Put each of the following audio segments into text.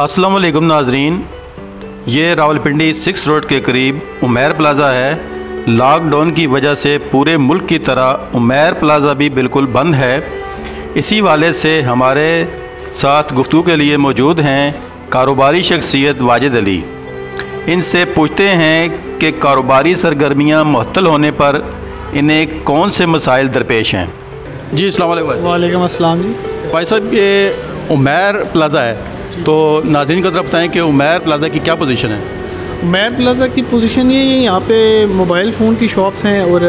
अस्सलाम वालेकुम नाजरीन। ये रावलपिंडी सिक्स रोड के करीब उमेर प्लाज़ा है। लॉकडाउन की वजह से पूरे मुल्क की तरह उमेर प्लाज़ा भी बिल्कुल बंद है। इसी वाले से हमारे साथ गुफ्तु के लिए मौजूद हैं कारोबारी शख्सियत वाजिद अली। इनसे पूछते हैं कि कारोबारी सरगर्मियाँ मअतल होने पर इन्हें कौन से मसाइल दरपेश हैं? जी अलैक्म वालेकुम अस्सलाम जी। भाई साहब ये उमेर प्लाज़ा है। तो नाजरन को तरफ़ बताएँ कि उमेर प्लाज़ा की क्या पोजीशन है? उमेर प्लाज़ा की पोजीशन ये है, यहाँ पे मोबाइल फ़ोन की शॉप्स हैं और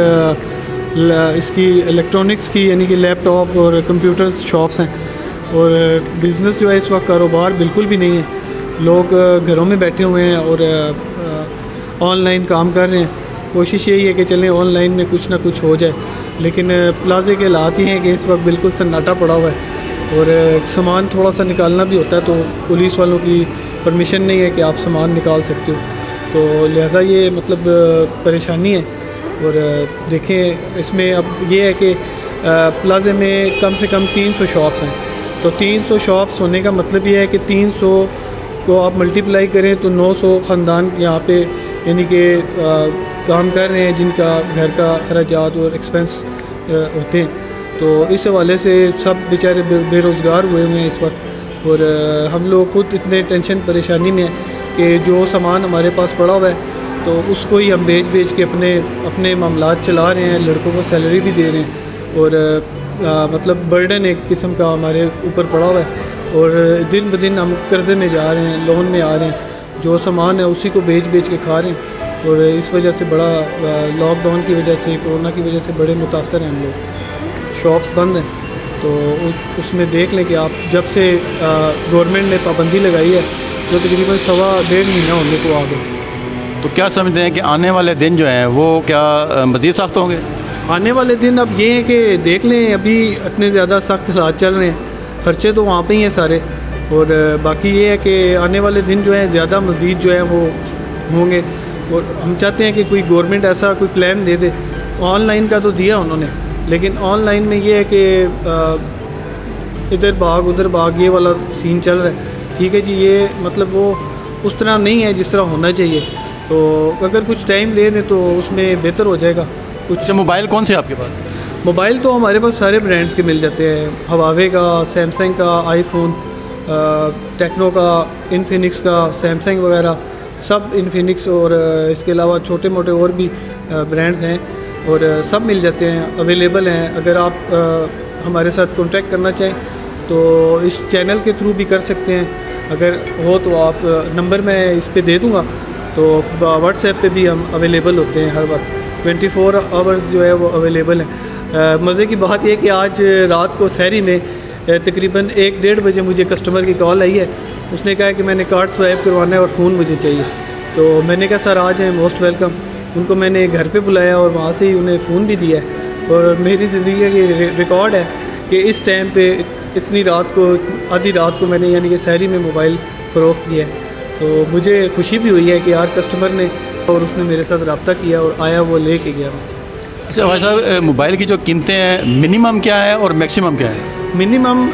इसकी इलेक्ट्रॉनिक्स की, यानी कि लैपटॉप और कंप्यूटर शॉप्स हैं। और बिज़नेस जो है, इस वक्त कारोबार बिल्कुल भी नहीं है। लोग घरों में बैठे हुए हैं और ऑनलाइन काम कर रहे हैं। कोशिश यही है कि चलें, ऑनलाइन में कुछ ना कुछ हो जाए। लेकिन प्लाजे के हालात ही हैं कि इस वक्त बिल्कुल सन्नाटा पड़ा हुआ है। और सामान थोड़ा सा निकालना भी होता है तो पुलिस वालों की परमिशन नहीं है कि आप सामान निकाल सकते हो। तो लिहाजा ये मतलब परेशानी है। और देखें, इसमें अब ये है कि प्लाजे में कम से कम 300 शॉप्स हैं। तो 300 शॉप्स होने का मतलब ये है कि 300 को आप मल्टीप्लाई करें तो 900 ख़ानदान यहाँ पे, यानी कि काम कर रहे हैं, जिनका घर का अखराज और एक्सपेंस होते हैं। तो इस हवाले से सब बेचारे बेरोज़गार हुए हुए हैं इस वक्त। और हम लोग खुद इतने टेंशन परेशानी में हैं कि जो सामान हमारे पास पड़ा हुआ है तो उसको ही हम बेच बेच के अपने अपने मामला चला रहे हैं लड़कों को सैलरी भी दे रहे हैं। और आ, मतलब बर्डन एक किस्म का हमारे ऊपर पड़ा हुआ है। और दिन ब दिन हम कर्ज़े में जा रहे हैं लोन में आ रहे हैं। जो सामान है उसी को बेच बेच के खा रहे हैं। और इस वजह से बड़ा लॉकडाउन की वजह से कोरोना की वजह से बड़े मुतासर हैं हम लोग। शॉप्स बंद हैं तो उस उसमें देख लें कि आप जब से गवर्नमेंट ने पाबंदी लगाई है जो तकरीबन सवा डेढ़ महीना होने को आ गए तो क्या समझते हैं कि आने वाले दिन जो हैं वो क्या मज़ीद सख्त होंगे? आने वाले दिन अब ये हैं कि देख लें अभी इतने ज़्यादा सख्त हालात चल रहे हैं खर्चे तो वहाँ पे ही हैं सारे और बाकी ये है कि आने वाले दिन जो है ज़्यादा मज़ीद जो है वो होंगे और हम चाहते हैं कि कोई गवर्नमेंट ऐसा कोई प्लान दे दे। ऑनलाइन का तो दिया उन्होंने। लेकिन ऑनलाइन में ये है कि इधर बाग उधर बाग ये वाला सीन चल रहा है। ठीक है जी ये मतलब वो उस तरह नहीं है जिस तरह होना चाहिए। तो अगर कुछ टाइम दे दें तो उसमें बेहतर हो जाएगा। कुछ अच्छा, मोबाइल कौन से आपके पास? मोबाइल तो हमारे पास सारे ब्रांड्स के मिल जाते हैं। हवावे का सैमसंग का आईफोन टेक्नो का इनफिनिक्स का सैमसंग वगैरह सब इनफिनिक्स और इसके अलावा छोटे मोटे और भी ब्रांड्स हैं। और सब मिल जाते हैं अवेलेबल हैं। अगर आप आ, हमारे साथ कांटेक्ट करना चाहें तो इस चैनल के थ्रू भी कर सकते हैं। अगर हो तो आप नंबर मैं इस पर दे दूँगा तो व्हाट्सएप पे भी हम अवेलेबल होते हैं हर वक्त। ट्वेंटी फोर आवर्स जो है वो अवेलेबल हैं। मज़े की बात यह कि आज रात को शहरी में तकरीबन एक डेढ़ बजे मुझे कस्टमर की कॉल आई है। उसने कहा कि मैंने कार्ड स्वाइप करवाना है और फ़ोन मुझे चाहिए। तो मैंने कहा सर आज हैं मोस्ट वेलकम उनको मैंने घर पे बुलाया और वहाँ से ही उन्हें फ़ोन भी दिया और मेरी ज़िंदगी का ये रिकॉर्ड है कि इस टाइम पे इतनी रात को आधी रात को मैंने यानी कि शहरी में मोबाइल फ़रोख्त किया है। तो मुझे खुशी भी हुई है कि यार कस्टमर ने और उसने मेरे साथ रबता किया और आया वो ले के गया मुझसे। अच्छा भाई साहब मोबाइल की जो कीमतें हैं मिनिमम क्या है और मैक्सिमम क्या है? मिनिमम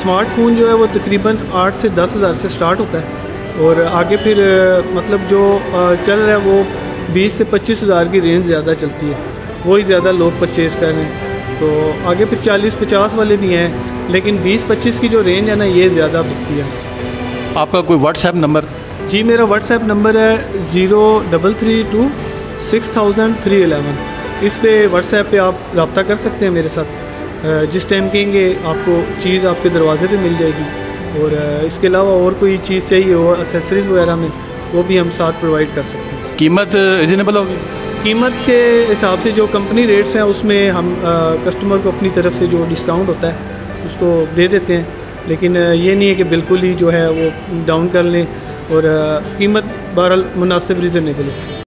स्मार्टफ़ोन जो है वो तकरीबन आठ से दस हज़ार से स्टार्ट होता है। और आगे फिर आ, मतलब जो आ, चल रहा है वो बीस से पच्चीस हज़ार की रेंज ज़्यादा चलती है। वही ज़्यादा लोग परचेज़ कर रहे हैं। तो आगे फिर चालीस पचास वाले भी हैं लेकिन बीस पच्चीस की जो रेंज है ना ये ज़्यादा बिकती है। आपका कोई व्हाट्सएप नंबर जी मेरा व्हाट्सएप नंबर है zero double three two six thousand three eleven इस पर व्हाट्सएप पे आप रबता कर सकते हैं मेरे साथ। जिस टाइम कहेंगे आपको चीज़ आपके दरवाजे पे मिल जाएगी। और इसके अलावा और कोई चीज़ चाहिए हो एसेसरीज़ वगैरह में वो भी हम साथ प्रोवाइड कर सकते हैं। कीमत रिजनेबल होगी? कीमत के हिसाब से जो कंपनी रेट्स हैं, उसमें हम कस्टमर को अपनी तरफ़ से जो डिस्काउंट होता है, उसको दे देते हैं। लेकिन ये नहीं है कि बिल्कुल ही जो है वो डाउन कर लें और कीमत बहरहाल मुनासिब रिजनेबल है।